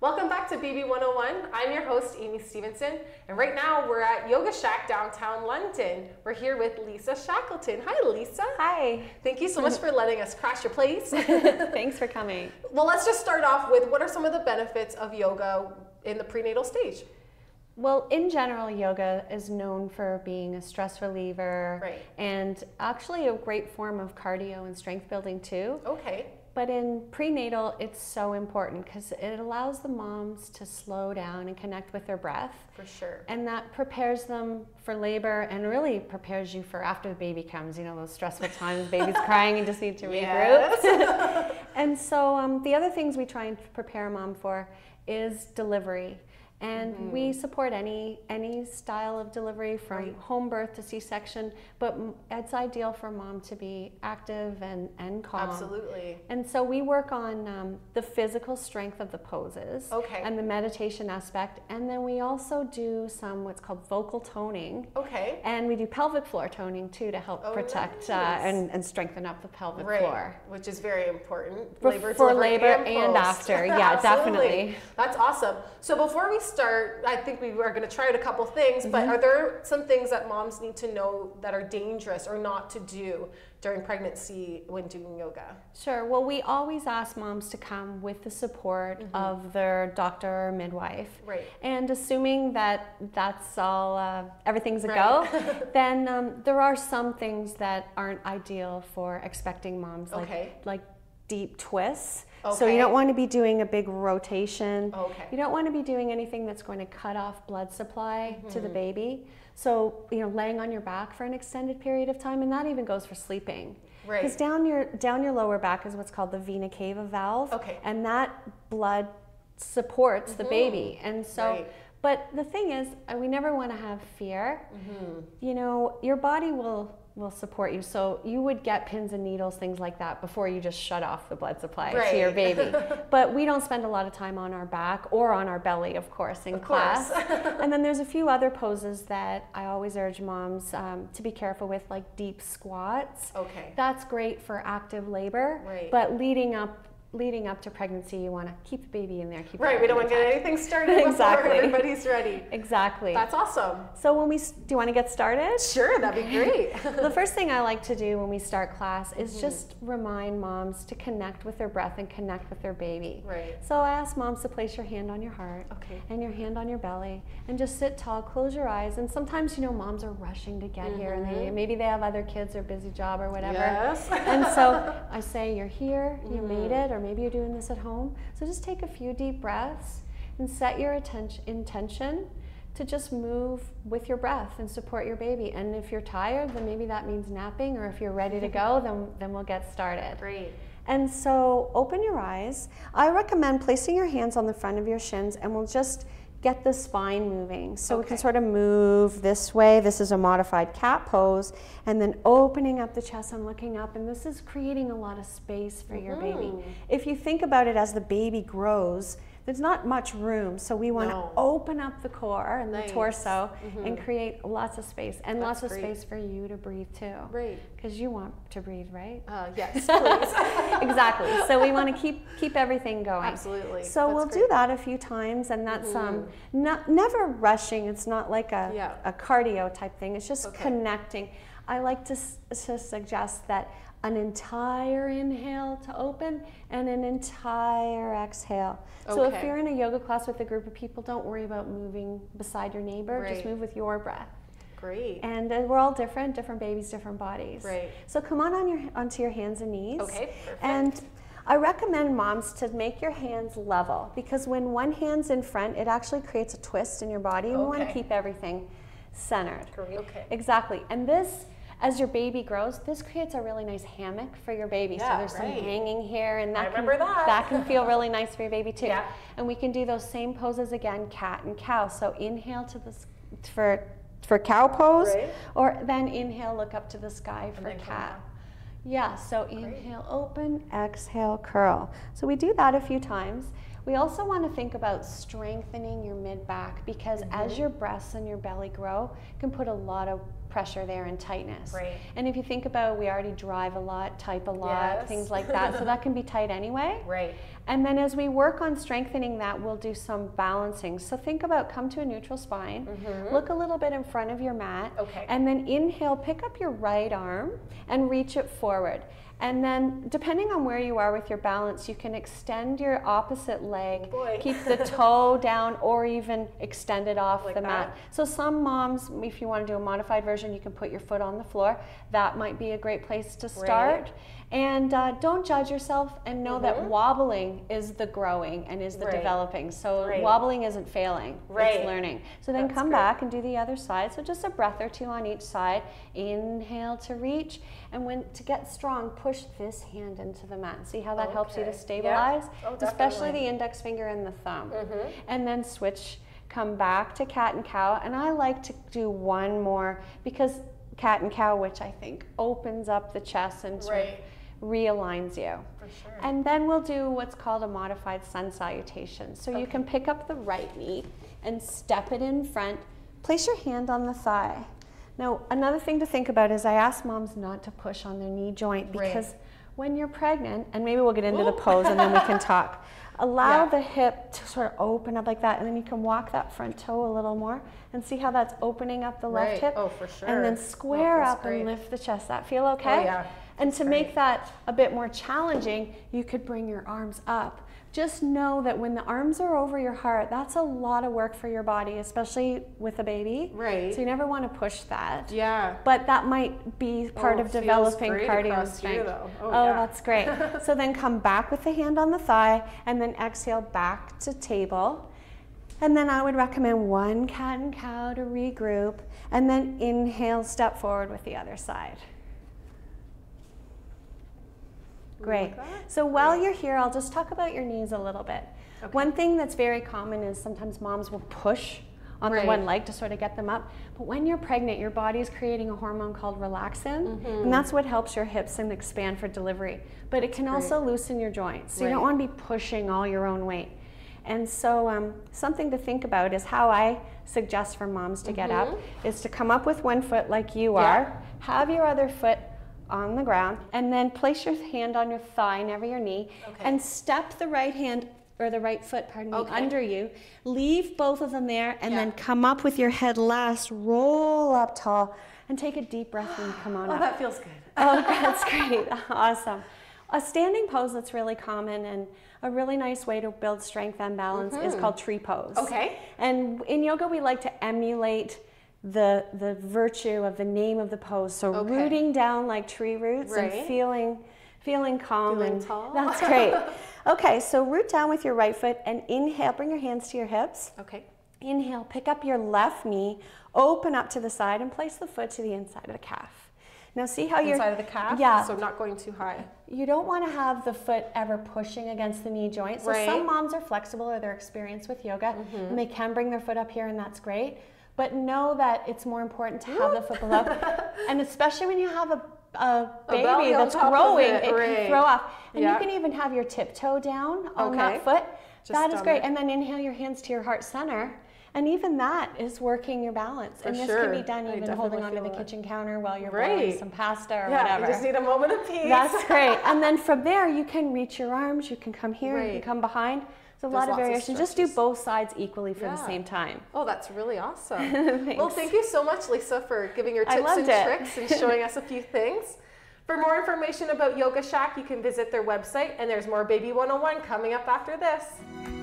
Welcome back to Baby 101. I'm your host, Amy Stevenson, and right now we're at Yoga Shack downtown London. We're here with Lisa Shackleton. Hi, Lisa. Hi. Thank you so much for letting us crash your place. Thanks for coming. Well, let's just start off with what are some of the benefits of yoga in the prenatal stage? Well, in general, yoga is known for being a stress reliever Right. and actually a great form of cardio and strength building too. Okay. But in prenatal, it's so important because it allows the moms to slow down and connect with their breath. For sure. And that prepares them for labor and really prepares you for after the baby comes, you know, those stressful times, baby's crying and just need to regroup. And so um, the other things we try and prepare a mom for is delivery. And Mm-hmm. we support any any style of delivery from Right. home birth to C-section, but it's ideal for mom to be active and, and calm. Absolutely. And so we work on um, the physical strength of the poses Okay. and the meditation aspect. And then we also do some what's called vocal toning. Okay. And we do pelvic floor toning too to help Oh, protect uh, and, and strengthen up the pelvic Right, floor. which is very important. For- for labor and post. after. Yeah, definitely. That's awesome. So before we start, I think we are going to try out a couple things, but Mm-hmm. are there some things that moms need to know that are dangerous or not to do during pregnancy when doing yoga? Sure. Well, we always ask moms to come with the support of their doctor or midwife. Mm-hmm. Right. And assuming that that's all, uh, everything's a Right. go, then um, there are some things that aren't ideal for expecting moms, like Okay. like deep twists. So you don't want to be doing a big rotation. Okay. You don't want to be doing anything that's going to cut off blood supply to the Mm-hmm. baby. So you know, laying on your back for an extended period of time, and that even goes for sleeping. Right. Because down your down your lower back is what's called the vena cava valve. Okay. And that blood supports the baby. And so Mm-hmm. Right. but the thing is, uh, we never want to have fear. Mm-hmm. You know, your body will will support you. So you would get pins and needles, things like that, before you just shut off the blood supply to your baby. but we don't spend a lot of time on our back or on our belly, of course, in Of course. class. and then there's a few other poses that I always urge moms um, to be careful with, like deep squats. Okay. That's great for active labor, Right. but leading up leading up to pregnancy, you want to keep the baby in there. Keep Right, we don't want to get anything started before Exactly. everybody's ready. Exactly. That's awesome. so when we do you want to get started? Sure, that'd be great. the first thing I like to do when we start class is Mm-hmm. just remind moms to connect with their breath and connect with their baby. Right. So I ask moms to place your hand on your heart Okay. and your hand on your belly and just sit tall, close your eyes. And sometimes, you know, moms are rushing to get here and they, maybe they have other kids or busy job or whatever. Yes. and so I say, You're here, you made Mm-hmm. it, or maybe you're doing this at home. So just take a few deep breaths and set your attention, intention to just move with your breath and support your baby. And if you're tired, then maybe that means napping, or if you're ready to go, then, then we'll get started. Great. And so open your eyes. I recommend placing your hands on the front of your shins and we'll just get the spine moving. So we can sort of move this way. This is a modified cat pose. And then opening up the chest and looking up. And this is creating a lot of space for your baby. Mhm. If you think about it as the baby grows, there's not much room. So we want No. to open up the core and Nice. the torso and Mhm. create lots of space and That's lots of great. space for you to breathe too. Great. Because you want to breathe, right? Uh, yes, please. exactly. So we want to keep keep everything going. Absolutely. So That's we'll great. Mm-hmm. do that a few times, and that's um, not never rushing. It's not like a Yeah. a cardio type thing. It's just Okay. connecting. I like to, to suggest that an entire inhale to open and an entire exhale. So if you're in a yoga class with a group of people, don't worry about moving beside your neighbor. Just move with your breath. Great. And uh, we're all different, different babies, different bodies. Right. So come on on your onto your hands and knees. Okay, perfect. And I recommend moms to make your hands level because when one hand's in front, it actually creates a twist in your body. and We want to keep everything centered. Okay. Exactly. And this, as your baby grows, this creates a really nice hammock for your baby. Yeah, so there's some hanging here, and that I can, remember that. can feel really nice for your baby too. Yeah. And we can do those same poses again, cat and cow. So inhale to this for for cow pose, Right. or then inhale, look up to the sky for cat. Yeah, so inhale, open, exhale, curl. So we do that a few times. We also want to think about strengthening your mid back because as Mm-hmm. your breasts and your belly grow, it can put a lot of pressure there and tightness. Right. And if you think about, we already drive a lot, type a lot, Yes. things like that. so that can be tight anyway. Right. And then as we work on strengthening that, we'll do some balancing. So think about come to a neutral spine, look a little bit in front of your mat, Mm-hmm. Okay. and then inhale, pick up your right arm and reach it forward. And then, depending on where you are with your balance, you can extend your opposite leg, Boy. keep the toe down, or even extend it off Like the mat. that? So, some moms, if you want to do a modified version, you can put your foot on the floor. That might be a great place to start. And uh, don't judge yourself and know that wobbling is the growing and is the Mm-hmm. Right. developing. So Right. wobbling isn't failing, Right. it's learning. So then That's come great. back and do the other side. So just a breath or two on each side. Inhale to reach. And when to get strong, push this hand into the mat. See how that helps you to Okay. Yeah. stabilize? Oh, Especially the index finger and the thumb. Mm-hmm. And then switch, come back to cat and cow. And I like to do one more because cat and cow, which I think opens up the chest and sort Right. of realigns you. For sure. And then we'll do what's called a modified sun salutation. So you can pick up the right knee and step it in front. Place your hand on the thigh. Now, another thing to think about is I ask moms not to push on their knee joint Right. because when you're pregnant, and maybe we'll get into the pose and then we can talk. Allow Yeah. the hip to sort of open up like that, and then you can walk that front toe a little more and see how that's opening up the left hip. Oh, for sure. And then Oh, square up great. and lift the chest. That feel oh, okay? Oh, yeah. And to great. make that a bit more challenging, you could bring your arms up. Just know that when the arms are over your heart, that's a lot of work for your body, especially with a baby. Right. So you never want to push that. Yeah. But that might be part Oh, of developing cardio strength. Oh, oh yeah. that's great. so then come back with the hand on the thigh and then exhale back to table. And then I would recommend one cat and cow to regroup and then inhale, step forward with the other side. Great. So while you're here, I'll just talk about your knees a little bit. Okay. One thing that's very common is sometimes moms will push on Right. the one leg to sort of get them up. But when you're pregnant, your body is creating a hormone called relaxin, Mm-hmm. and that's what helps your hips and expand for delivery. But it can also loosen your joints. So you don't want to be pushing all your own weight. And so, um, something to think about is how I suggest for moms to get up is to come up with one foot like you Mm-hmm. Yeah. are, have your other foot on the ground, and then place your hand on your thigh, never your knee, Okay. and step the right hand or the right foot, pardon me, Okay. under you. Leave both of them there, and Yeah. then come up with your head last, roll up tall, and take a deep breath when you come on Oh, up. that feels good. Oh, that's great. Awesome. A standing pose that's really common and a really nice way to build strength and balance is called tree pose. Mm-hmm. Okay. And in yoga, we like to emulate the the virtue of the name of the pose. So Okay. rooting down like tree roots Right. and feeling feeling calm Feeling and tall. that's great. okay, so root down with your right foot and inhale. Bring your hands to your hips. Okay. Inhale, pick up your left knee, open up to the side, and place the foot to the inside of the calf. Now, see how you're Inside of the calf. Yeah. So not going too high. You don't want to have the foot ever pushing against the knee joint. So Right. Some moms are flexible or they're experienced with yoga, and they can bring their foot up here, and that's great. But know that it's more important to have the foot below, and especially when you have a, a baby on that's growing, it, it, right. can throw off. And Yeah. you can even have your tiptoe down on Okay. that foot. Just that is great. it. And then inhale your hands to your heart center. And even that is working your balance. For and this sure. can be done I even holding onto the that. kitchen counter while you're Right. boiling some pasta or yeah. whatever. You just need a moment of peace. That's great. And then from there, you can reach your arms, you can come here, you can come behind. There's a There's lot of lots of variation. Just do both sides equally for the same time. Oh, that's really awesome. well, thank you so much, Lisa, for giving your tips and it. tricks and showing us a few things. For more information about Yoga Shack, you can visit their website, and there's more Baby 101 coming up after this.